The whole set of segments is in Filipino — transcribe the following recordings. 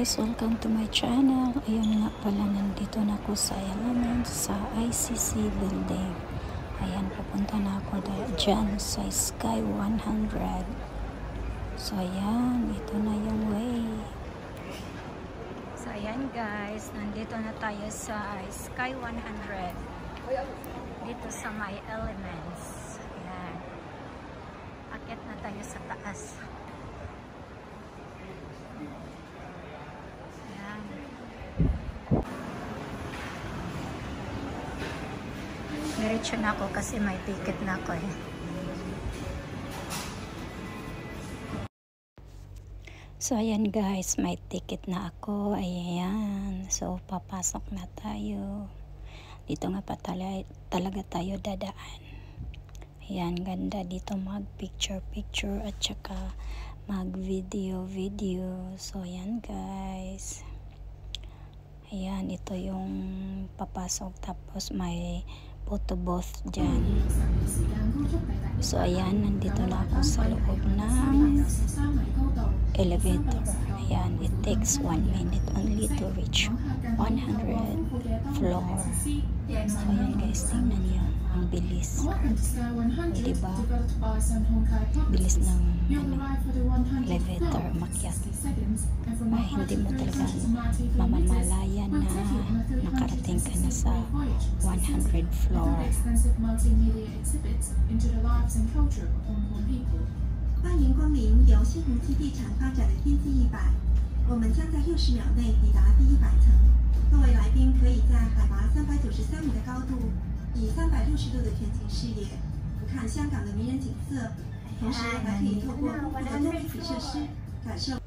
Guys, welcome to my channel. Ayun nga pala, nandito na ako sa Elements sa ICC building. Ayan, pupunta na ako dyan sa Sky 100. So ayan, ito na yung way. So ayan guys, nandito na tayo sa Sky 100. Dito sa my Elements. Ayan. Akit na tayo sa taas. Diretso na ako kasi may ticket na ako eh. So, ayan guys, may ticket na ako. Ayan. So, papasok na tayo. Dito nga pa tala talaga tayo dadaan. Ayan, ganda dito mag-picture-picture at saka mag-video-video. So, ayan guys. Ayan, ito yung papasok. Tapos may photo booth dyan. So, ayan, nandito na ako sa loob ng elevator. Ayan, it takes 1 minute only to reach 100 floor. So, ayan guys, tingnan niyo Ang bilis. Diba? Bilis ng ano, elevator makyat. Ay, hindi mo talaga mamamalayan na nakarating ka na sa 100 floor. 欢迎光临由新鸿基地产发展的天际一百，我们将在六十秒内抵达第一百层。各位来宾可以在海拔三百九十三米的高度， 以三百六十度的全景视野俯瞰香港的迷人景色，同时还可以透过丰富的多媒体设施感受。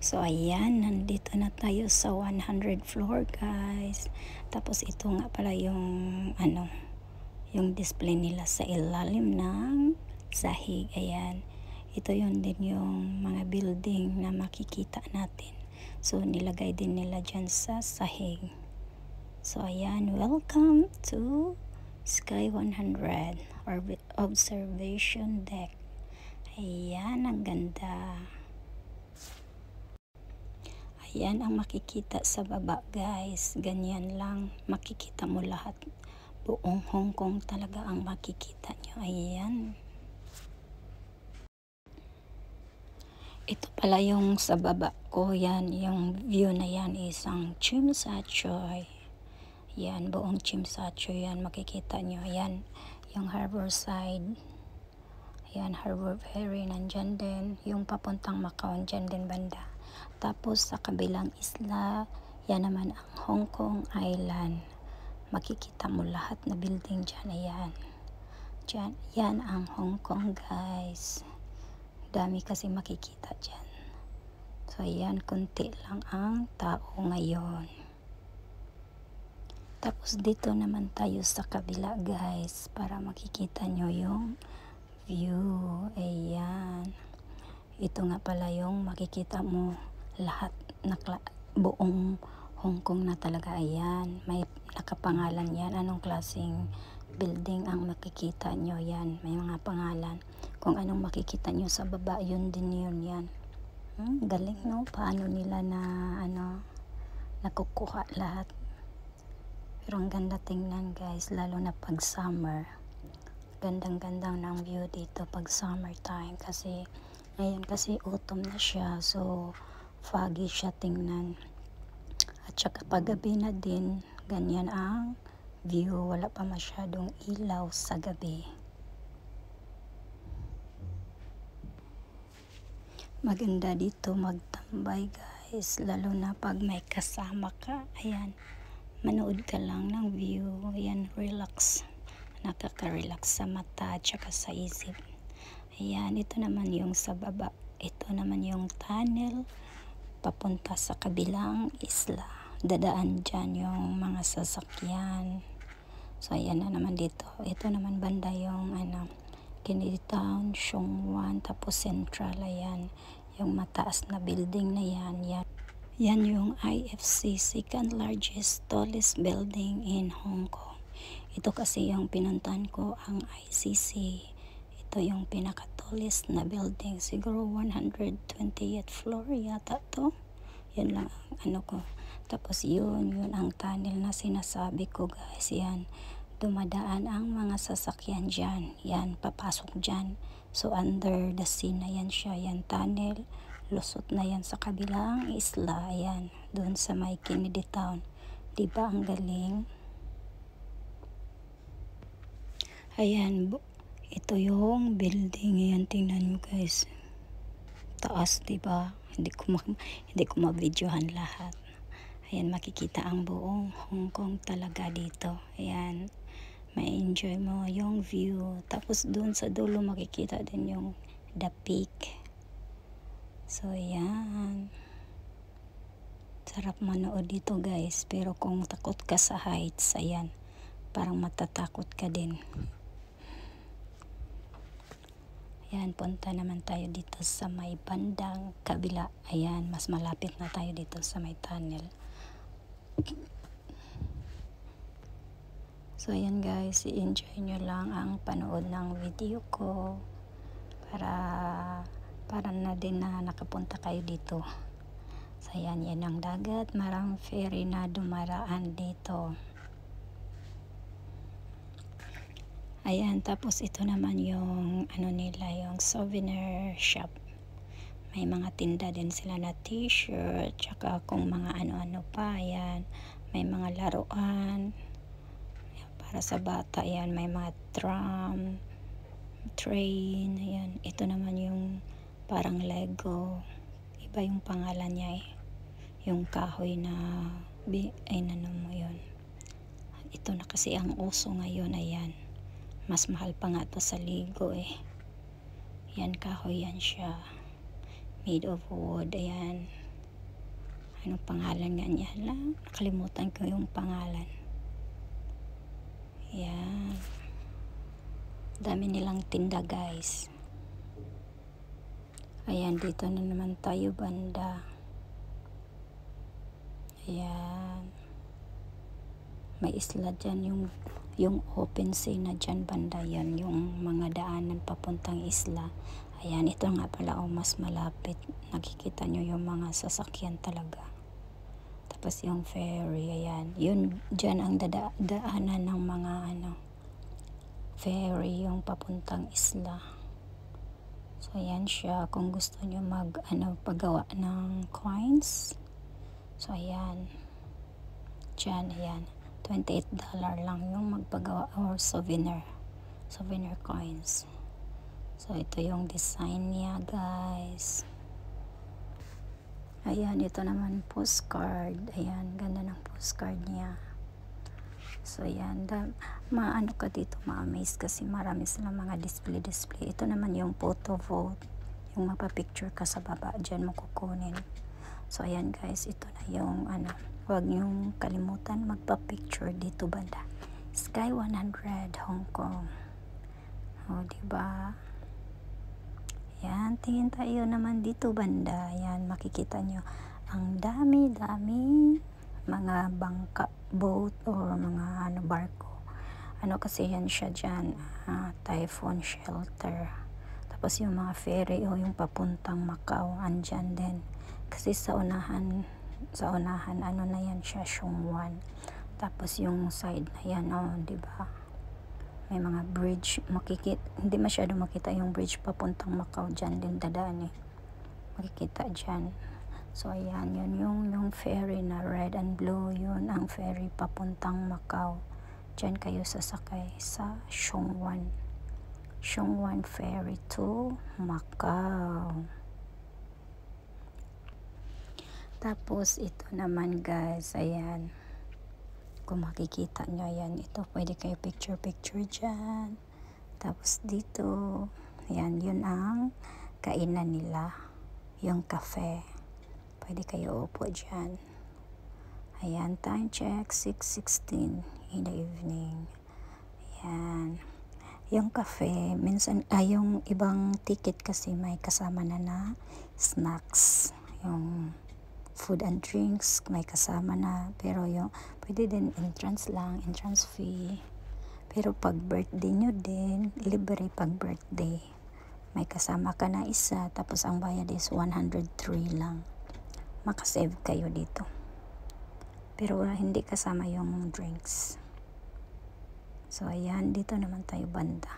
So, ayan, nandito na tayo sa 100 floor, guys. Tapos, ito nga pala yung, ano, yung display nila sa ilalim ng sahig. Ayan. Ito yun din yung mga building na makikita natin. So, nilagay din nila dyan sa sahig. So, ayan, welcome to Sky 100 Orbi- Observation Deck. Ayan, ang ganda. Ayan ang makikita sa baba guys. Ganyan lang. Makikita mo lahat. Buong Hong Kong talaga ang makikita nyo. Ayan. Ito pala yung sa baba ko. Yan. Yung view na yan isang Chim Sa Choy. Yan. Buong Chim Sa Choy yan. Makikita nyo. Yan. Yung harbor side. Yan. Harbor Ferry. Nandyan din. Yung papuntang Macau. Nandyan din banda. Tapos sa kabilang isla, yan naman ang Hong Kong Island. Makikita mo lahat na building dyan. Ayan. Dyan, yan ang Hong Kong guys. Dami kasi makikita dyan. So ayan, kunti lang ang tao ngayon. Tapos dito naman tayo sa kabila guys para makikita nyo yung view. Ayan. Ito nga pala yung makikita mo lahat na buong Hong Kong na talaga. Ayan. May nakapangalan yan. Anong klaseng building ang makikita nyo yan. May mga pangalan. Kung anong makikita nyo sa baba, yun din yun yan. Hmm, galing no? Paano nila na ano nakukuha lahat. Pero ang ganda tingnan guys, lalo na pag summer. Gandang-gandang ng view dito pag summertime kasi Ayan, kasi autumn na siya. So, foggy siya tingnan. At saka paggabi na din, ganyan ang view. Wala pa masyadong ilaw sa gabi. Maganda dito magtambay guys. Lalo na pag may kasama ka. Ayan, manood ka lang ng view. Ayan, relax. Nakaka-relax sa mata at sa isip. Ayan, ito naman yung sa baba. Ito naman yung tunnel papunta sa kabilang isla. Dadaan dyan yung mga sasakyan. So, ayan na naman dito. Ito naman banda yung ano, Kennedy Town, Shongwan, tapos Central. Ayan, yung mataas na building na yan. Yan, yan yung IFC, second largest, tallest building in Hong Kong. Ito kasi yung pinuntan ko, ang ICC. Ito yung pinaka-tallest na building. Siguro 128th floor yata to. Yun lang ang ano ko. Tapos yun, yun ang tunnel na sinasabi ko guys. Yan, dumadaan ang mga sasakyan dyan. Yan, papasok dyan. So under the sea na yan siya. Yan tunnel. Lusot na yan sa kabilang isla. Yan, doon sa may Kennedy Town. Diba ang galing? Ayan, ito yung building. Ayan, tingnan nyo guys. Taas, diba? Hindi ko, hindi ko ma-videohan lahat. Ayan, makikita ang buong Hong Kong talaga dito. Ayan, may enjoy mo yung view. Tapos doon sa dulo makikita din yung the peak. So, ayan. Sarap manood dito guys. Pero kung takot ka sa heights, ayan, parang matatakot ka din. Ayan, punta naman tayo dito sa may bandang kabila. Ayan, mas malapit na tayo dito sa may tunnel. So, ayan guys, i-enjoy nyo lang ang panood ng video ko para para na din na nakapunta kayo dito. So, ayan, yan ang dagat. Marang ferry na dumaraan dito. Ayan, tapos ito naman yung ano nila, yung souvenir shop. May mga tinda din sila na t-shirt, tsaka kung mga ano-ano pa, ayan. May mga laruan. Para sa bata, ayan. May mga tram, train, ayan. Ito naman yung parang Lego. Iba yung pangalan niya eh. Yung kahoy na, ay ano mo yun. Ito na kasi ang uso ngayon, ayan. Mas mahal pa nga to sa Lego eh. Yan, kahoy yan siya made of wood ayan anong pangalan nga niya lang nakalimutan ko yung pangalan ayan dami nilang tinda guys ayan dito na naman tayo banda ayan may isla dyan yung yung open sea na dyan banda yan yung mga daanan papuntang isla Ayan, ito nga pala o oh, mas malapit. Nakikita nyo yung mga sasakyan talaga. Tapos yung ferry, ayan. Yun, dyan ang dada daanan ng mga ano, ferry, yung papuntang isla. So, ayan siya. Kung gusto nyo mag, ano, paggawa ng coins. So, ayan. Dyan, ayan. $28 lang yung magpagawa or souvenir. Souvenir coins. So, ito yung design niya, guys. Ayan, ito naman postcard. Ayan, ganda ng postcard niya. So, ayan. Da, maano ka dito, ma-amaze kasi marami silang mga display-display. Ito naman yung photo vote. Yung mapapicture ka sa baba. Diyan mo kukunin. So, ayan guys. Ito na yung ano. Huwag niyong kalimutan magpa-picture dito banda. Sky 100 Hong Kong. O, diba? Yan, tingin tayo naman dito banda. Yan, makikita nyo. Ang dami-dami mga bangka, boat, or mga ano, barko. Ano kasi yan siya dyan, uh, typhoon shelter. Tapos yung mga ferry o yung papuntang Macau, andyan din. Kasi sa unahan, sa unahan, ano na yan siya, Shungwan. Tapos yung side na yan, oh, di ba? may mga bridge makikita hindi masyado makita yung bridge papuntang Macau dyan din dadaan eh makikita dyan so ayan yun yung, yung ferry na red and blue. Yun ang ferry papuntang Macau. Dyan kayo sasakay sa Shongwan Shongwan ferry to Macau. Tapos ito naman guys ayan. Kung makikita nyo yan ito pwede kayo picture picture dyan. Tapos dito yan yun ang kainan nila yung cafe pwede kayo upo dyan. Ayan time check 6.16 in the evening. Ayan. Yung cafe minsan ay yung ibang ticket kasi may kasama na na snacks. Yung food and drinks may kasama na. Pero yung pwede din entrance lang entrance fee. Pero pag birthday nyo din libre pag birthday. May kasama ka na isa tapos ang bayad is 103 lang makasave kayo dito. Pero hindi kasama yung drinks. So, ayan. Dito naman tayo banda.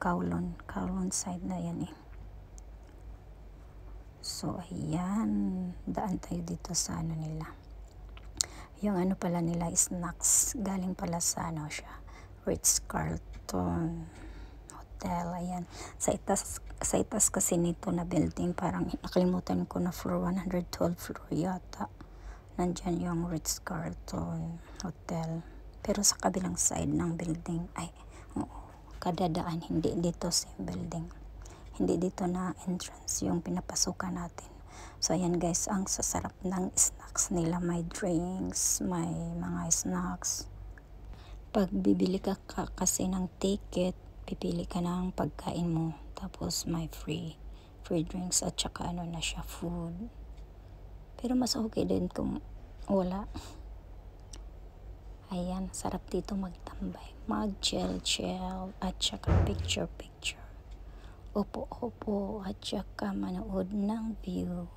Kowloon. Kowloon side na yan eh. So, ayan. Daan tayo dito sa ano nila. Yung ano pala nila, snacks. Galing pala sa ano siya. Ritz-Carlton Hotel. Ayan. Sa itas, sa itas kasi nito na building, parang nakalimutan ko na floor 112 floor yata. Nandyan yung Ritz-Carlton Hotel. Pero sa kabilang side ng building, ay, oo, kadadaan, hindi dito same building. Hindi dito na entrance yung pinapasukan natin. So, ayan guys, ang sasarap ng snacks nila. May drinks, may mga snacks pag bibili ka, ka kasi ng ticket, pipili ka ng pagkain mo. Tapos may free free drinks at saka ano na siya, food. Pero mas okay din kung wala. Ayan, sarap dito magtambay. Mag-chill-chill at saka picture-picture. Opo-opo at saka manood ng view.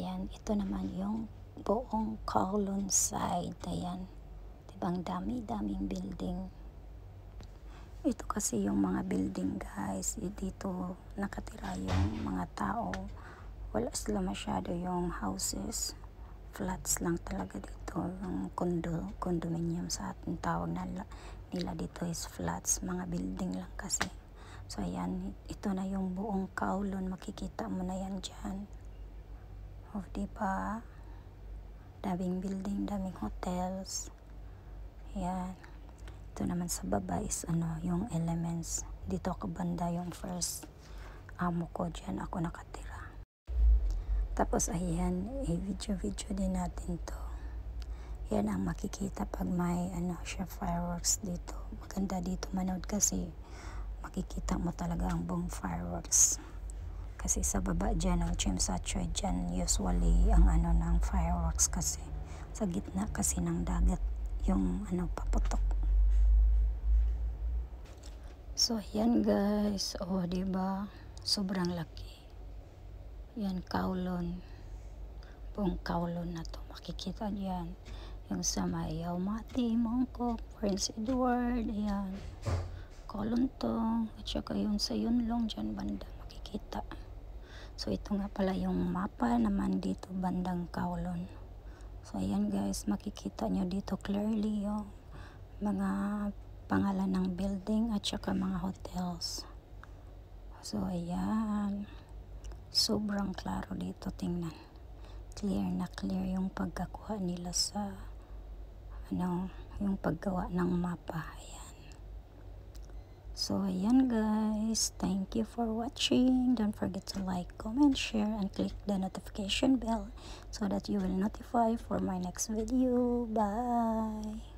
Ayan, ito naman yung buong Kowloon side. Ayan Ibang dami-daming building. Ito kasi yung mga building guys. Eh, dito nakatira yung mga tao. Wala sila masyado yung houses. Flats lang talaga dito. Yung condo, condominium sa ating tawag na nila dito is flats. Mga building lang kasi. So ayan, ito na yung buong Kowloon. Makikita mo na yan dyan. O, oh, diba? Daming building, daming hotels. Yan. Ito naman sa baba is ano, yung elements. Dito ako banda yung first amo ko. Diyan ako nakatira. Tapos ayan, i-video-video din natin to. Yan ang makikita pag may ano siya fireworks dito. Maganda dito manood kasi makikita mo talaga ang buong fireworks. Kasi sa baba dyan, ang Chimsachoy dyan, usually ang ano ng fireworks kasi. Sa gitna kasi ng dagat yung ano paputok so yan guys. Oh di ba sobrang laki. Yan kaulon. Buong kaulon na to. Makikita diyan yung sa Mayaw Mati Mongkok Prince Edward yan. Kolontong at saka yung sa Yunlong dyan banda. Makikita. So ito nga pala yung mapa naman dito bandang Kaulon. So, ayan guys, makikita nyo dito clearly yung mga pangalan ng building at saka mga hotels. So, ayan. Sobrang klaro dito, tingnan. Clear na clear yung pagkakuha nila sa ano, yung paggawa ng mapa. Ayan. So, ayan guys. Thank you for watching. Don't forget to like, comment, share, and click the notification bell so that you will notify for my next video. Bye!